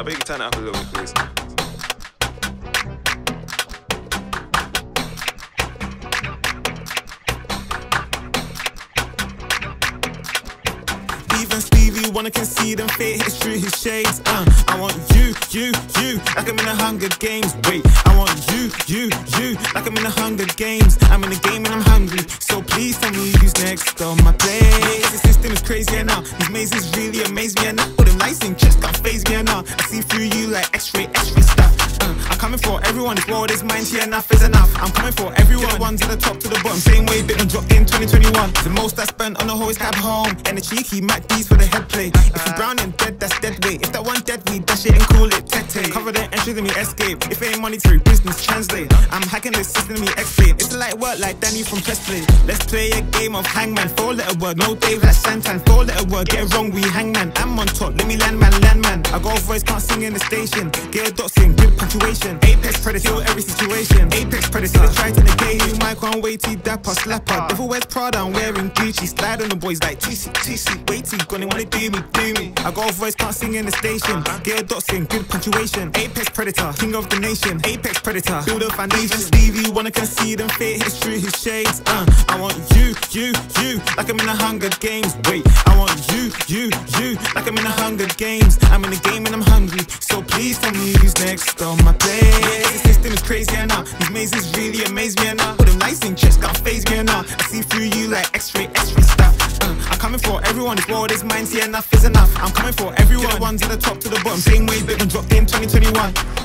I beg you turn it up a little bit, please. Even Stevie Wonder concede and fate history his shades. Uh, I want you, you, you, like I'm in the Hunger Games. Wait, I want you, you, you, like I'm in the Hunger Games. I'm in the game and I'm hungry, so please tell me who's next on my plate. I see through you like X-ray, X-ray everyone. This world is mine. Here enough is enough. I'm coming for everyone. Ones at the top to the bottom. Same way, bit and dropped in 2021. The most I spent on the whole is cab home. And the cheeky Mac D's for the head play. If you brown and dead, that's dead weight. If that one dead, we dash it and call it tete. Cover the entry, then we escape. If ain't monetary business, translate. I'm hacking the system, we explain. It's light work like Danny from Press Play. Let's play a game of hangman. Four letter word, no Dave like Santan. Four letter word, get it wrong, we hangman. I'm on top, let me land man, land man. I got a voice, can't sing in the station. Get a dot sing, good punctuation. Apex predator, kill every situation. Apex predator, try to negate you. Mike on weighty, dapper, slapper. Devil wears Prada, I'm wearing Gucci. Slide on the boys like TC, TC. Weighty, gonna wanna do me, do me. I got a voice, can't sing in the station. Get a dot sing, good punctuation. Apex predator, king of the nation. Apex predator, build a foundation. Stevie Wonder concede and fate history, his shades. Uh, I want you, you, you, like I'm in the Hunger Games. Wait, I want you, you, you, like I'm in the Hunger Games. I'm in the game and I'm hungry, so please tell me who's next on my plate. The system is crazy and now these mazes really amaze me and uh, now all them lights in chest can't phase me and now I see through you like X-ray, X-ray stuff. Uh, I'm coming for everyone. This world is mine. See enough is enough. I'm coming for everyone. The ones at the top to the bottom. Same way, bit and dropped in 2021.